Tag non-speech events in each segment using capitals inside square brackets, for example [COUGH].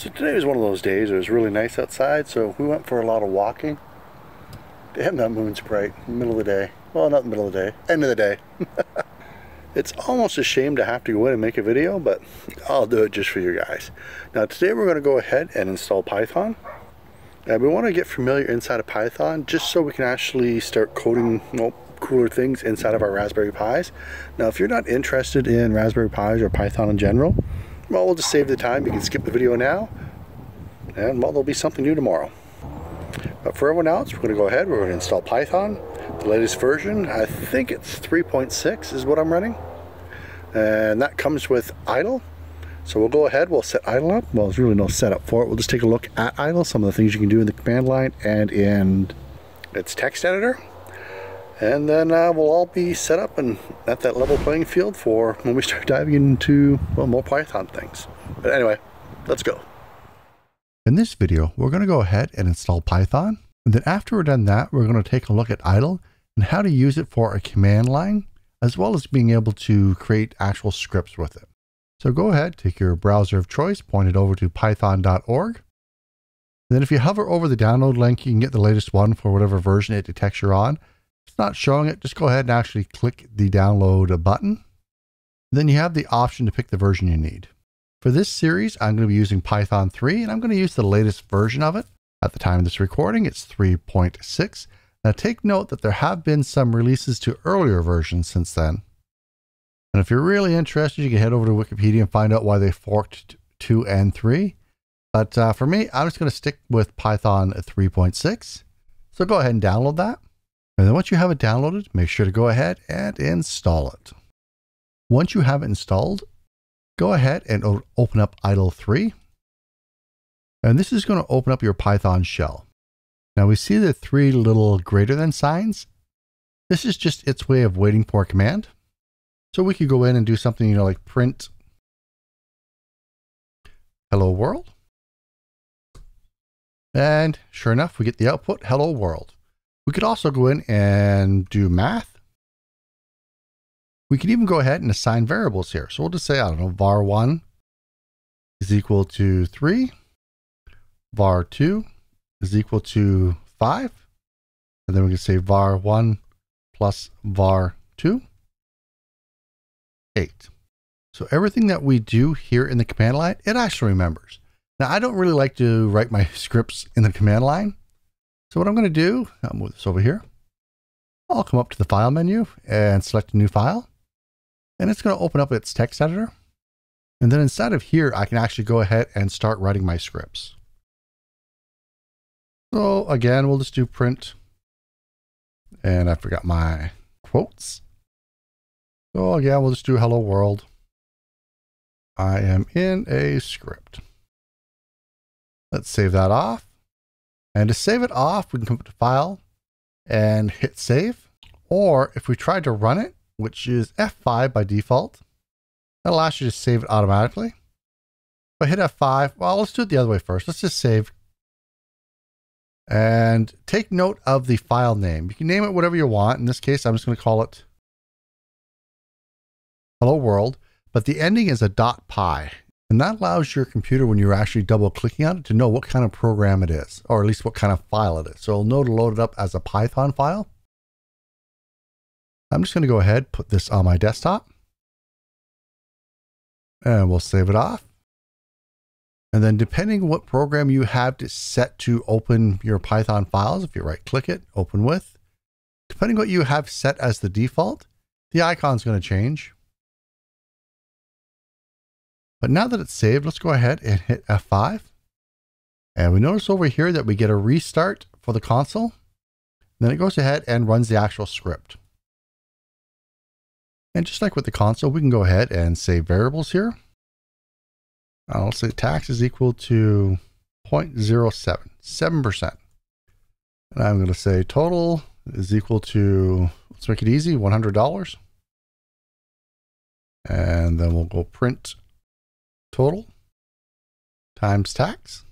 So today was one of those days. It was really nice outside, so we went for a lot of walking. Damn, that moon's bright. Middle of the day. Well, not the middle of the day. End of the day. [LAUGHS] it's almost a shame to have to go in and make a video, but I'll do it just for you guys. Now today we're going to go ahead and install Python. And we want to get familiar inside of Python just so we can actually start coding well, cooler things inside of our Raspberry Pis. Now if you're not interested in Raspberry Pis or Python in general, well, we'll just save the time. You can skip the video now. And, well, there'll be something new tomorrow. But for everyone else, we're going to go ahead. We're going to install Python. The latest version, I think it's 3.6 is what I'm running. And that comes with idle. So we'll go ahead, we'll set idle up. Well, there's really no setup for it. We'll just take a look at idle, some of the things you can do in the command line and in its text editor and then uh, we'll all be set up and at that level playing field for when we start [LAUGHS] diving into well, more Python things. But anyway, let's go. In this video, we're going to go ahead and install Python. And then after we're done that, we're going to take a look at idle and how to use it for a command line, as well as being able to create actual scripts with it. So go ahead, take your browser of choice, point it over to python.org. Then if you hover over the download link, you can get the latest one for whatever version it detects you're on it's not showing it, just go ahead and actually click the download button. Then you have the option to pick the version you need. For this series, I'm going to be using Python 3, and I'm going to use the latest version of it. At the time of this recording, it's 3.6. Now take note that there have been some releases to earlier versions since then. And if you're really interested, you can head over to Wikipedia and find out why they forked 2 and 3. But uh, for me, I'm just going to stick with Python 3.6. So go ahead and download that. And then once you have it downloaded, make sure to go ahead and install it. Once you have it installed, go ahead and open up idle 3. And this is going to open up your Python shell. Now we see the three little greater than signs. This is just its way of waiting for a command. So we could go in and do something, you know, like print hello world. And sure enough, we get the output hello world. We could also go in and do math. We could even go ahead and assign variables here. So we'll just say, I don't know, var1 is equal to 3, var2 is equal to 5, and then we can say var1 plus var2, 8. So everything that we do here in the command line, it actually remembers. Now, I don't really like to write my [LAUGHS] scripts in the command line. So what I'm going to do, I'll move this over here. I'll come up to the file menu and select a new file. And it's going to open up its text editor. And then inside of here, I can actually go ahead and start writing my scripts. So again, we'll just do print. And I forgot my quotes. So again, we'll just do hello world. I am in a script. Let's save that off. And to save it off, we can come up to File and hit Save. Or if we try to run it, which is F5 by default, that allows you to save it automatically. But hit F5, well, let's do it the other way first. Let's just save. And take note of the file name. You can name it whatever you want. In this case, I'm just going to call it Hello World, but the ending is a .py. And that allows your computer, when you're actually double clicking on it, to know what kind of program it is, or at least what kind of file it is. So it'll know to load it up as a Python file. I'm just going to go ahead, put this on my desktop. And we'll save it off. And then depending what program you have to set to open your Python files, if you right click it, open with, depending what you have set as the default, the icon is going to change. But now that it's saved, let's go ahead and hit F5. And we notice over here that we get a restart for the console. Then it goes ahead and runs the actual script. And just like with the console, we can go ahead and save variables here. I'll say tax is equal to 0.07, 7%. And I'm going to say total is equal to, let's make it easy, $100. And then we'll go print total times tax.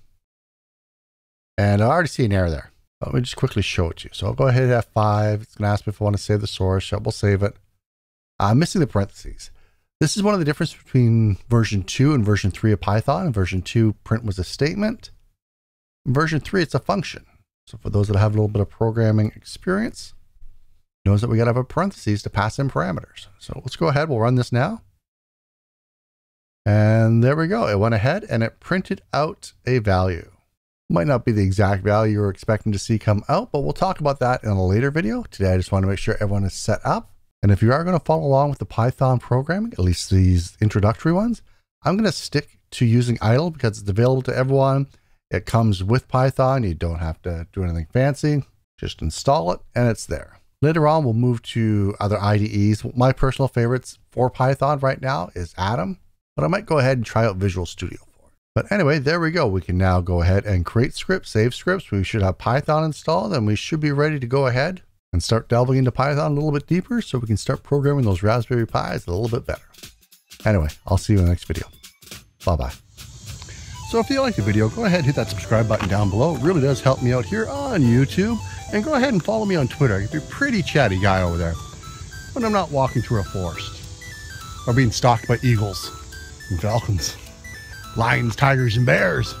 And I already see an error there. Let me just quickly show it to you. So I'll go ahead and F5. It's going to ask me if I want to save the source. We'll save it. I'm missing the parentheses. This is one of the differences between version 2 and version 3 of Python. In version 2, print was a statement. In version 3, it's a function. So for those that have a little bit of programming experience, knows that we got to have a parentheses to pass in parameters. So let's go ahead. We'll run this now. And there we go. It went ahead and it printed out a value. Might not be the exact value you're expecting to see come out, but we'll talk about that in a later video. Today, I just want to make sure everyone is set up. And if you are going to follow along with the Python programming, at least these introductory ones, I'm going to stick to using idle because it's available to everyone. It comes with Python. You don't have to do anything fancy. Just install it and it's there. Later on, we'll move to other IDEs. My personal favorites for Python right now is Atom, but I might go ahead and try out Visual Studio. For it. But anyway, there we go. We can now go ahead and create scripts, save scripts. We should have Python installed and we should be ready to go ahead and start delving into Python a little bit deeper so we can start programming those Raspberry Pis a little bit better. Anyway, I'll see you in the next video. Bye-bye. So if you like the video, go ahead and hit that subscribe button down below. It really does help me out here on YouTube. And go ahead and follow me on Twitter. You're a pretty chatty guy over there. When I'm not walking through a forest or being stalked by eagles and falcons lions, tigers, and bears.